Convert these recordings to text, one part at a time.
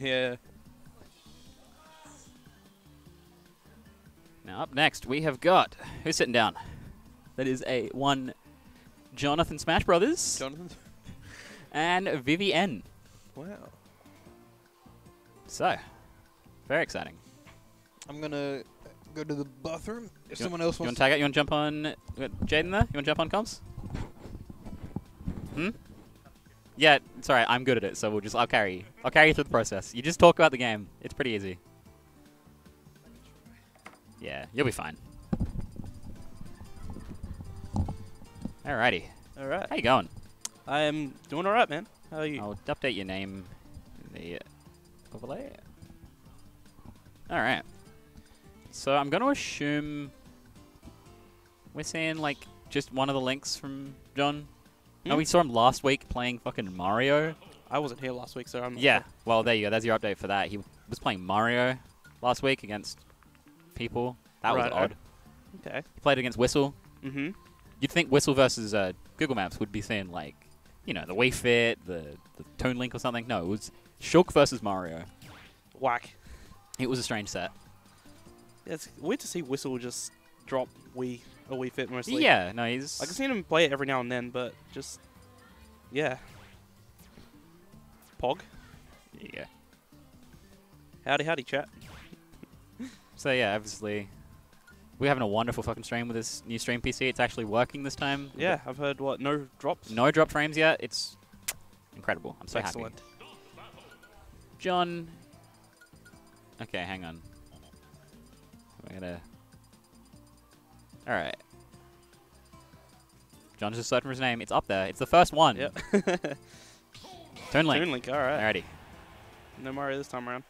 Yeah. Now up next we have got who's sitting down. That is a one Jonathan Smash Brothers Jonathan. and Vivienne. Wow. So very exciting. I'm gonna go to the bathroom. If You someone You else want wants to tag out? You want to jump on Jaden there? You want to jump on comms? Hmm. Yeah, alright. I'm good at it, so we'll just I'll carry. you. I'll carry you through the process. You just talk about the game. It's pretty easy. Yeah, you'll be fine. Alrighty. All right. How you going? I am doing all right, man. How are you? I'll update your name in the uh, overlay. All right. So I'm going to assume we're seeing like just one of the links from John. Hmm? we saw him last week playing fucking Mario. I wasn't here last week, so I'm not Yeah. sure. Well, there you go. There's your update for that. He was playing Mario last week against people. That was odd. Okay. He played against Whistle. Mm-hmm. You'd think Whistle versus uh, Google Maps would be seeing like, you know, the Wii Fit, the the Toon Link or something. No, it was Shulk versus Mario. Whack. It was a strange set. Yeah, it's weird to see Whistle just drop Wii a Wii Fit mostly. Yeah, no, he's. I've seen him play it every now and then, but just yeah. Pog. Yeah. Howdy, howdy, chat. So yeah, obviously, we're having a wonderful fucking stream with this new stream PC. It's actually working this time. Yeah, I've heard what no drops. No drop frames yet. It's incredible. I'm so happy. Excellent. happy. John. Okay, hang on. We're gonna. All right. John's just searching for his name. It's up there. It's the first one. Yep. Toon Link. Toon Link. All right. Alrighty. No Mario this time around.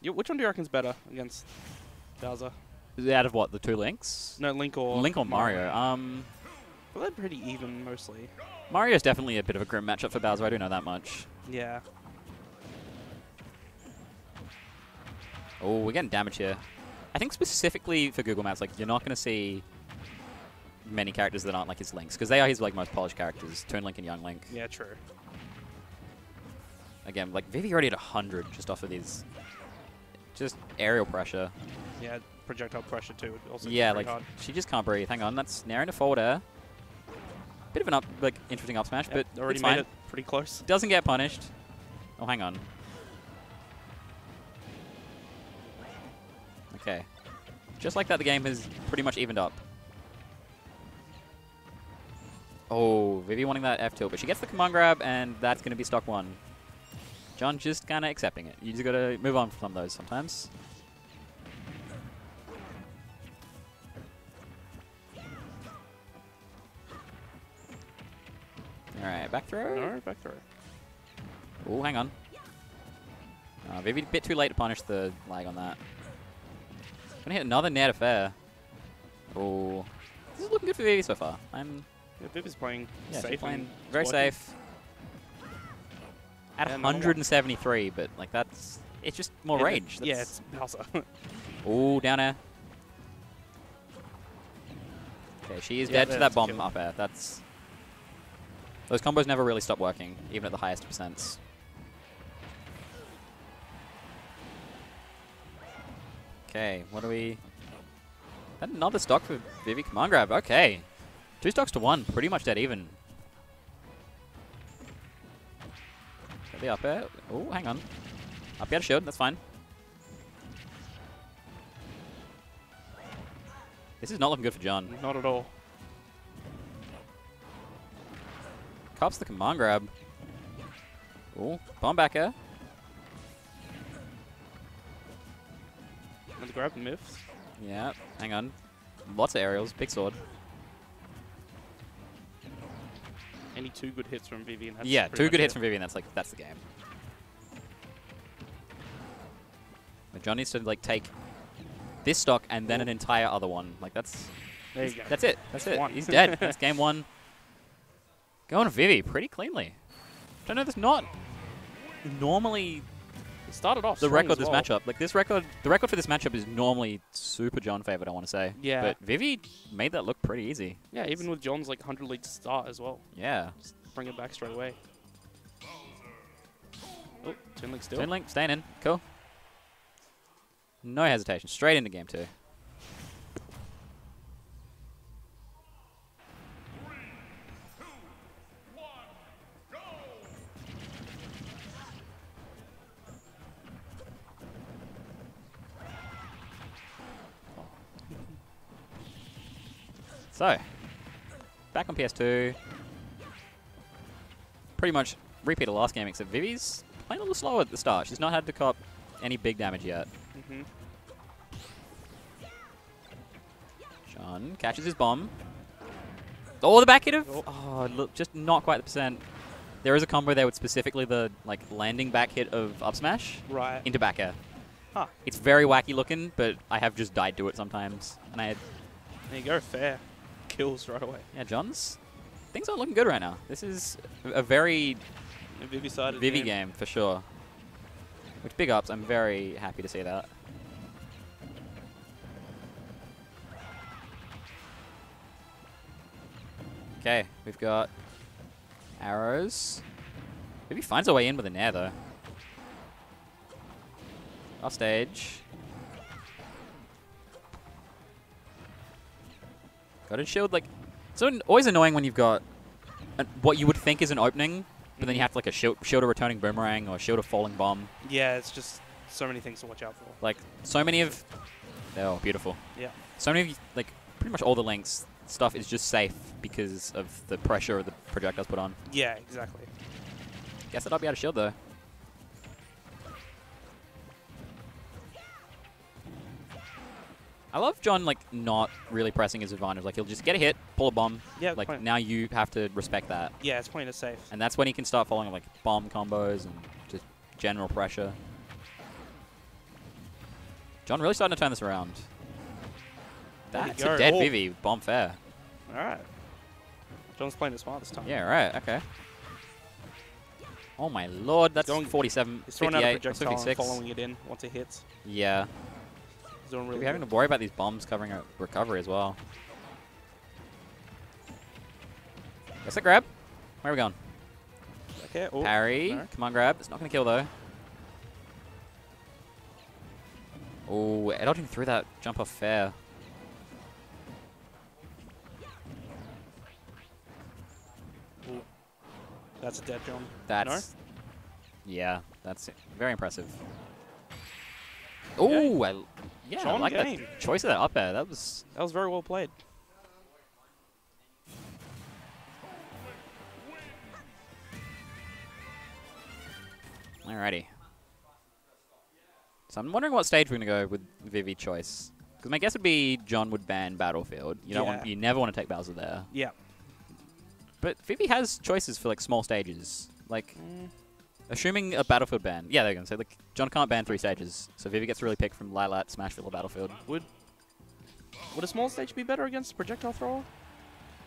Yeah, which one do you reckon's better against Bowser? Out of what the two links? No, Link or Link or Mario? Um, Well, they're pretty even mostly. Mario's definitely a bit of a grim matchup for Bowser. I do know that much. Yeah. Oh, we're getting damage here. I think specifically for Google Maps, like you're not going to see many characters that aren't like his links because they are his like most polished characters. Toon Link and Young Link. Yeah, true. Again, like Vivi already at 100 just off of these, just aerial pressure. Yeah, projectile pressure too. Also yeah, like hard. she just can't breathe. Hang on, that's nair into forward air. Bit of an up, like interesting up smash, Yep, but already made fine. it pretty close. Doesn't get punished. Oh, hang on. Okay. Just like that, the game has pretty much evened up. Oh, Vivi wanting that F tilt, but she gets the command grab, and that's going to be stock one. John just kind of accepting it. You just got to move on from those sometimes. All right, back throw. No, back throw. Oh, hang on. Uh, maybe a bit too late to punish the lag on that. Gonna hit another net affair. Oh, this is looking good for Vivi so far. I'm Yeah, Viv is playing yeah, safe. playing very working. safe. At Yeah, number one. 173, but like that's it's just more Yeah, range. Yeah, it's Bowser. Oh, down air. Okay, she is dead to that bomb up air. That's those combos never really stop working, even at the highest percents. Okay, what do we? Another stock for Vivi command grab. Okay, two stocks to one, pretty much dead even. Got the up air. Oh, hang on. Up air shield. That's fine. This is not looking good for John. Not at all. Cops the command grab. Oh, bomb back air. The grab and miffs. Yeah, hang on. Lots of aerials, big sword. Any two good hits from Vivian. That's yeah, two good hits it. from Vivian. That's like that's the game. But John needs to like take this stock and then an entire other one. Like that's There you go. that's it. That's it. One. He's dead. that's game one. Going to Vivi pretty cleanly. Don't know. There's not normally Started off the record this well. matchup. Like this record, the record for this matchup is normally super John favored. I want to say. Yeah. But Vivi made that look pretty easy. Yeah, even with John's like 100 lead start as well. Yeah. Just bring it back straight away. Oh, Toon Link still. Toon Link, staying in. Cool. No hesitation. Straight into game two. PS2. Pretty much repeat of last game, except Vivi's playing a little slower at the start. She's not had to cop any big damage yet. hmm Sean catches his bomb. Oh, the back hit of... Oh. Oh, look, just not quite the percent. There is a combo there with specifically the like landing back hit of up smash Right. into back air. Huh. It's very wacky looking, but I have just died to it sometimes. And I had, There you go. Fair. Kills right away. yeah, Johns. Things aren't looking good right now. This is a very A Vivi side of Vivi game for sure. Which big ups, I'm very happy to see that. Okay, we've got arrows. Maybe finds a way in with a nair though. Off stage. Got a shield like so always annoying when you've got an, what you would think is an opening, but then you Mhm. have to like a shield, shield a returning boomerang or a shield a falling bomb. Yeah, it's just so many things to watch out for. Like so many of oh beautiful. Yeah. So many of like pretty much all the links stuff is just safe because of the pressure the projectiles put on. Yeah, exactly. Guess that I'll be out of shield though. I love John like not really pressing his advantage. Like he'll just get a hit, pull a bomb. Yeah, Like playing- now you have to respect that, yeah, it's playing it safe. and that's when he can start following like bomb combos and just general pressure. John really starting to turn this around. That's a dead Oh. Vivi bomb fair. All right. John's playing it smart this time. Yeah, right. Okay. Oh my lord, that's going- 47, He's out a 58, projectile and 56. following it in once it hits. Yeah. He's doing really We're having to worry about these bombs covering our recovery as well. Guess a grab. Where are we going? Okay. Oh, Parry. no. Come on, grab. It's not going to kill, though. Oh, dodging through that jump off fair. That's a dead John. That's... Yeah, that's it. very impressive. Oh, I, yeah, I John like game. that choice of that up air. That was That was very well played. Alrighty. So I'm wondering what stage we're gonna go with Vivi choice. Because my guess would be John would ban Battlefield. You don't want, you never want to take Bowser there. Yeah. But Vivi has choices for like small stages. Like Mm, assuming a Battlefield ban. Yeah, they're gonna say like John can't ban three stages, so Vivi gets really pick from Lylat, Smashville, or Battlefield. would would a small stage be better against projectile thrower?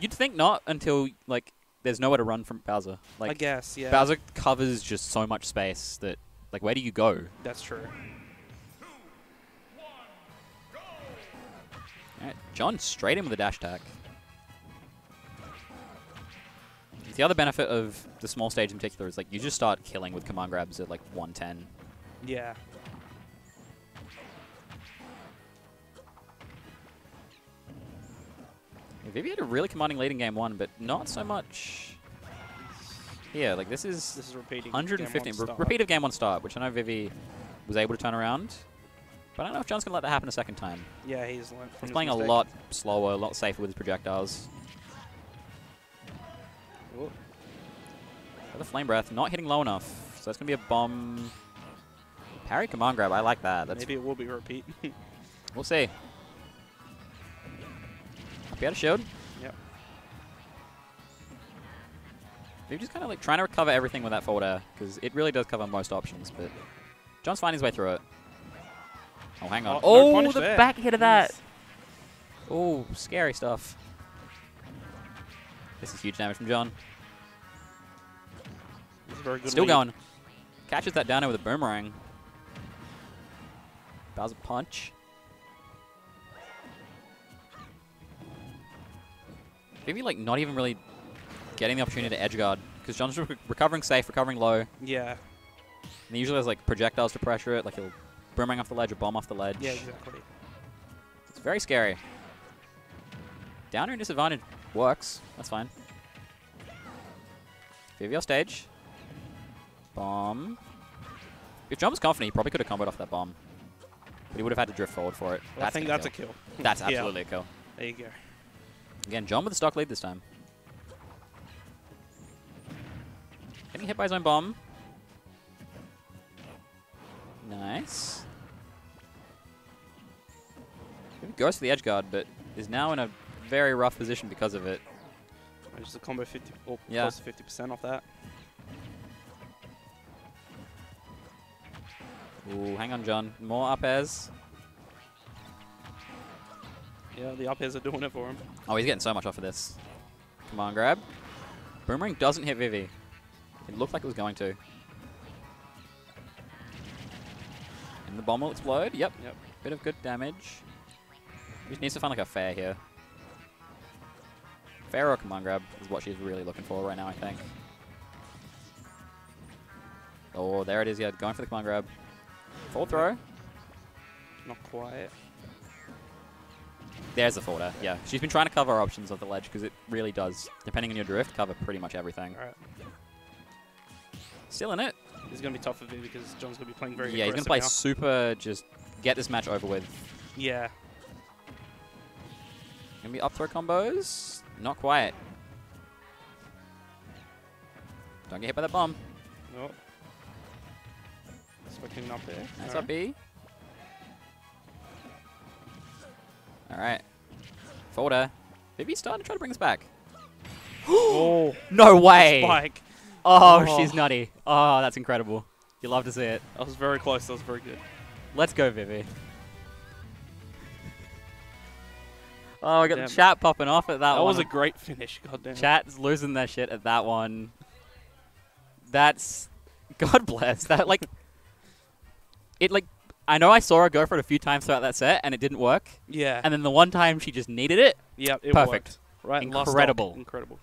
You'd think not until like there's nowhere to run from Bowser. Like, I guess. Yeah. Bowser covers just so much space that like where do you go? That's true. Alright, John straight in with a dash attack. The other benefit of the small stage in particular is like you just start killing with command grabs at like 110. Yeah. Yeah, Vivi had a really commanding lead in game one, but not so much here. Like this is This is repeating. 150 game one re- repeat of game one start, which I know Vivi was able to turn around. But I don't know if John's gonna let that happen a second time. Yeah, he's He's playing a lot slower, a lot safer with his projectiles. Ooh. The flame breath not hitting low enough, so that's gonna be a bomb. Parry command grab. I like that. That's Maybe it will be repeat. we'll see. Up out of shield. Yep. They're just kind of like trying to recover everything with that forward air because it really does cover most options. But John's finding his way through it. Oh, hang on. Oh, Oh, punish the there. back hit of that. Jeez. Oh, scary stuff. This is huge damage from John. This is a very good Still lead. going. Catches that down there with a boomerang. Bowser punch. Maybe like not even really getting the opportunity to edge guard because John's re- recovering safe, recovering low. Yeah. And he usually has like projectiles to pressure it, like he'll boomerang off the ledge or bomb off the ledge. Yeah, exactly. It's very scary. Downer and disadvantage works. That's fine. VVL stage. Bomb. If John was confident, he probably could have comboed off that bomb. But he would have had to drift forward for it. Well, I think that's kill. a kill. That's Yeah. absolutely a kill. There you go. Again, John with the stock lead this time. Getting hit by his own bomb. Nice. Maybe Goes for the edge guard, but is now in a very rough position because of it. Just a combo 50, or Yeah. to 50% off that. Ooh, hang on, John. More up airs. Yeah, the up airs are doing it for him. Oh, he's getting so much off of this. Come on, grab. Boomerang doesn't hit Vivi. It looked like it was going to. And the bomb will explode. Yep. Yep. Bit of good damage. He just needs to find like a fair here. Fair or command grab is what she's really looking for right now, I think. Oh, there it is. Yeah, going for the command grab. Full throw. Not quite. There's the folder. Yeah, she's been trying to cover options of the ledge because it really does, depending on your drift, cover pretty much everything. Alright. Still in it. It's going to be tough for V because John's going to be playing very yeah, he's gonna play now. super. Just get this match over with. Yeah. Gonna be up throw combos. Not quite. Don't get hit by that bomb. Oh. Expecting up there. Nice Alright. up B. All right. Folder. Vivi's starting to try to bring us back. Oh, No way! spike. Oh, Oh. she's nutty. Oh, that's incredible. You love to see it. That was very close. That was very good. Let's go, Vivi. Oh, we got Damn. the chat popping off at that, That one. That was a great finish. God damn. Chat's losing their shit at that one. That's God bless that. Like it, like I know I saw her go for it a few times throughout that set, and it didn't work. Yeah. And then the one time she just needed it, yeah. It perfect. Worked. Right. Incredible. Incredible.